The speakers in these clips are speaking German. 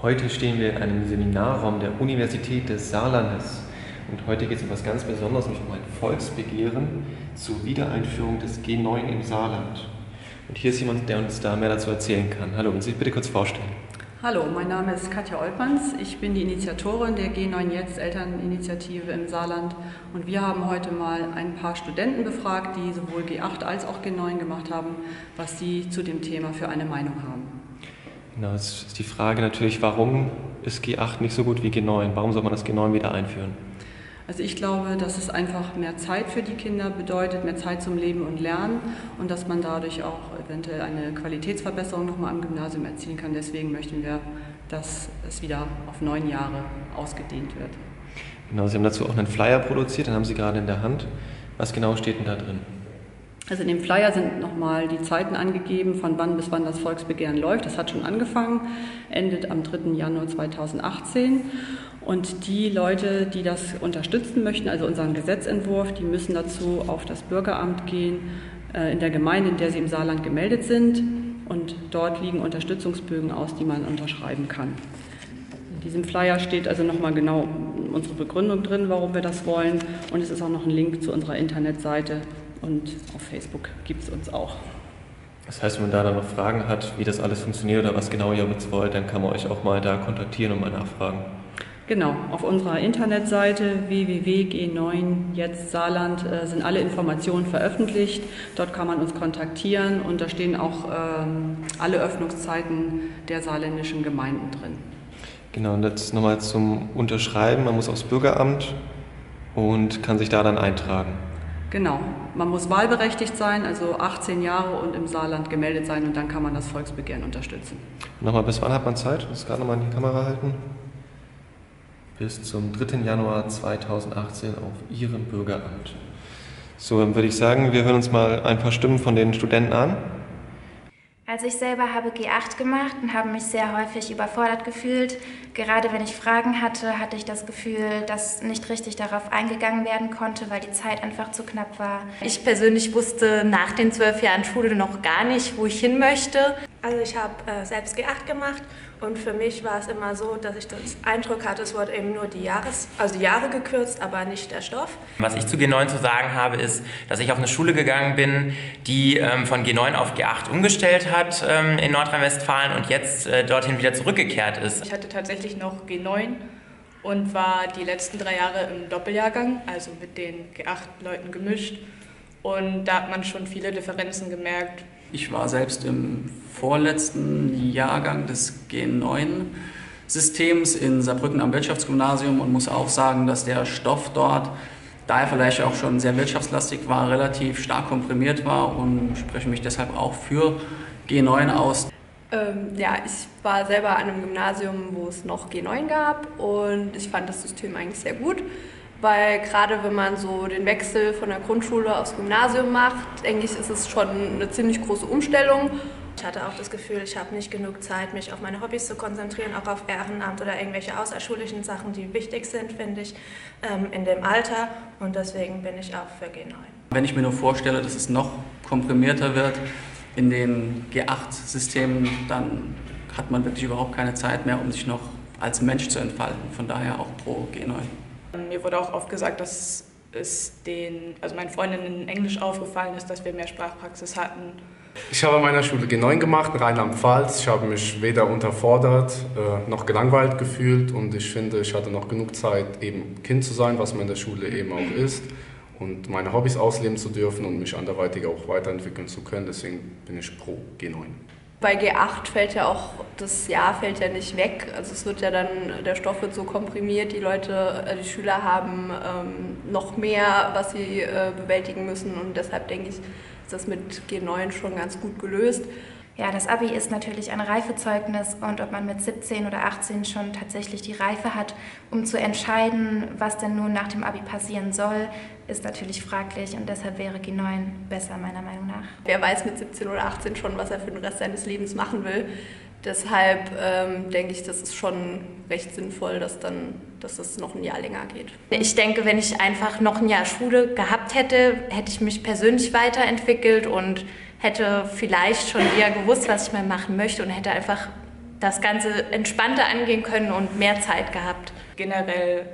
Heute stehen wir in einem Seminarraum der Universität des Saarlandes. Und heute geht es um etwas ganz Besonderes, nämlich um ein Volksbegehren zur Wiedereinführung des G9 im Saarland. Und hier ist jemand, der uns da mehr dazu erzählen kann. Hallo, und Sie bitte kurz vorstellen. Hallo, mein Name ist Katja Olpans. Ich bin die Initiatorin der G9 Jetzt Elterninitiative im Saarland. Und wir haben heute mal ein paar Studenten befragt, die sowohl G8 als auch G9 gemacht haben, was sie zu dem Thema für eine Meinung haben. Genau, jetzt ist die Frage natürlich, warum ist G8 nicht so gut wie G9? Warum soll man das G9 wieder einführen? Also ich glaube, dass es einfach mehr Zeit für die Kinder bedeutet, mehr Zeit zum Leben und Lernen und dass man dadurch auch eventuell eine Qualitätsverbesserung nochmal am Gymnasium erzielen kann. Deswegen möchten wir, dass es wieder auf neun Jahre ausgedehnt wird. Genau, Sie haben dazu auch einen Flyer produziert, den haben Sie gerade in der Hand. Was genau steht denn da drin? Also in dem Flyer sind nochmal die Zeiten angegeben, von wann bis wann das Volksbegehren läuft. Das hat schon angefangen, endet am 3. Januar 2018. Und die Leute, die das unterstützen möchten, also unseren Gesetzentwurf, die müssen dazu auf das Bürgeramt gehen, äh, in der Gemeinde, in der sie im Saarland gemeldet sind. Und dort liegen Unterstützungsbögen aus, die man unterschreiben kann. In diesem Flyer steht also nochmal genau unsere Begründung drin, warum wir das wollen. Und es ist auch noch ein Link zu unserer Internetseite. Und auf Facebook gibt es uns auch. Das heißt, wenn man da dann noch Fragen hat, wie das alles funktioniert oder was genau ihr jetzt wollt, dann kann man euch auch mal da kontaktieren und mal nachfragen. Genau, auf unserer Internetseite www.g9 jetzt Saarland äh, sind alle Informationen veröffentlicht. Dort kann man uns kontaktieren und da stehen auch ähm, alle Öffnungszeiten der saarländischen Gemeinden drin. Genau, und jetzt nochmal zum Unterschreiben. Man muss aufs Bürgeramt und kann sich da dann eintragen. Genau, man muss wahlberechtigt sein, also 18 Jahre und im Saarland gemeldet sein und dann kann man das Volksbegehren unterstützen. Nochmal, bis wann hat man Zeit? Das gerade nochmal in die Kamera halten bis zum 3. Januar 2018 auf Ihrem Bürgeramt. So, dann würde ich sagen, wir hören uns mal ein paar Stimmen von den Studenten an. Also ich selber habe G8 gemacht und habe mich sehr häufig überfordert gefühlt. Gerade wenn ich Fragen hatte, hatte ich das Gefühl, dass nicht richtig darauf eingegangen werden konnte, weil die Zeit einfach zu knapp war. Ich persönlich wusste nach den zwölf Jahren Schule noch gar nicht, wo ich hin möchte. Also ich habe äh, selbst G8 gemacht und für mich war es immer so, dass ich den Eindruck hatte, es wurde eben nur die, Jahres-, also die Jahre gekürzt, aber nicht der Stoff. Was ich zu G9 zu sagen habe, ist, dass ich auf eine Schule gegangen bin, die ähm, von G9 auf G8 umgestellt hat ähm, in Nordrhein-Westfalen und jetzt äh, dorthin wieder zurückgekehrt ist. Ich hatte tatsächlich noch G9 und war die letzten drei Jahre im Doppeljahrgang, also mit den G8-Leuten gemischt. Und da hat man schon viele Differenzen gemerkt, ich war selbst im vorletzten Jahrgang des G9-Systems in Saarbrücken am Wirtschaftsgymnasium und muss auch sagen, dass der Stoff dort, da er vielleicht auch schon sehr wirtschaftslastig war, relativ stark komprimiert war und spreche mich deshalb auch für G9 aus. Ähm, ja, ich war selber an einem Gymnasium, wo es noch G9 gab und ich fand das System eigentlich sehr gut weil gerade wenn man so den Wechsel von der Grundschule aufs Gymnasium macht, denke ich, ist es schon eine ziemlich große Umstellung. Ich hatte auch das Gefühl, ich habe nicht genug Zeit, mich auf meine Hobbys zu konzentrieren, auch auf Ehrenamt oder irgendwelche außerschulischen Sachen, die wichtig sind, finde ich, ähm, in dem Alter. Und deswegen bin ich auch für G9. Wenn ich mir nur vorstelle, dass es noch komprimierter wird in den G8-Systemen, dann hat man wirklich überhaupt keine Zeit mehr, um sich noch als Mensch zu entfalten. Von daher auch pro G9. Mir wurde auch oft gesagt, dass es den, also meinen Freundinnen in Englisch aufgefallen ist, dass wir mehr Sprachpraxis hatten. Ich habe an meiner Schule G9 gemacht, in Rheinland-Pfalz. Ich habe mich weder unterfordert äh, noch gelangweilt gefühlt und ich finde, ich hatte noch genug Zeit, eben Kind zu sein, was man in der Schule eben auch ist und meine Hobbys ausleben zu dürfen und mich anderweitig auch weiterentwickeln zu können. Deswegen bin ich pro G9. Bei G8 fällt ja auch, das Jahr fällt ja nicht weg. Also es wird ja dann, der Stoff wird so komprimiert, die Leute, äh, die Schüler haben ähm, noch mehr, was sie äh, bewältigen müssen und deshalb denke ich, ist das mit G9 schon ganz gut gelöst. Ja, das Abi ist natürlich ein Reifezeugnis und ob man mit 17 oder 18 schon tatsächlich die Reife hat, um zu entscheiden, was denn nun nach dem Abi passieren soll, ist natürlich fraglich und deshalb wäre G9 besser meiner Meinung nach. Wer weiß mit 17 oder 18 schon, was er für den Rest seines Lebens machen will. Deshalb ähm, denke ich, das ist schon recht sinnvoll, dass dann, dass das noch ein Jahr länger geht. Ich denke, wenn ich einfach noch ein Jahr Schule gehabt hätte, hätte ich mich persönlich weiterentwickelt und hätte vielleicht schon eher gewusst, was ich mal machen möchte und hätte einfach das Ganze entspannter angehen können und mehr Zeit gehabt. Generell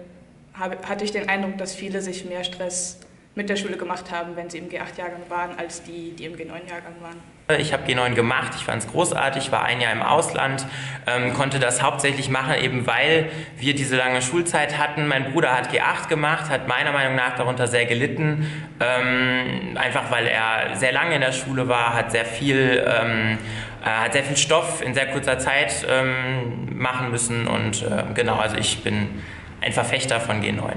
hatte ich den Eindruck, dass viele sich mehr Stress mit der Schule gemacht haben, wenn sie im G8-Jahrgang waren, als die, die im G9-Jahrgang waren. Ich habe G9 gemacht, ich fand es großartig, war ein Jahr im Ausland, ähm, konnte das hauptsächlich machen, eben weil wir diese lange Schulzeit hatten. Mein Bruder hat G8 gemacht, hat meiner Meinung nach darunter sehr gelitten, ähm, einfach weil er sehr lange in der Schule war, hat sehr viel, ähm, äh, hat sehr viel Stoff in sehr kurzer Zeit ähm, machen müssen und äh, genau, also ich bin ein Verfechter von G9.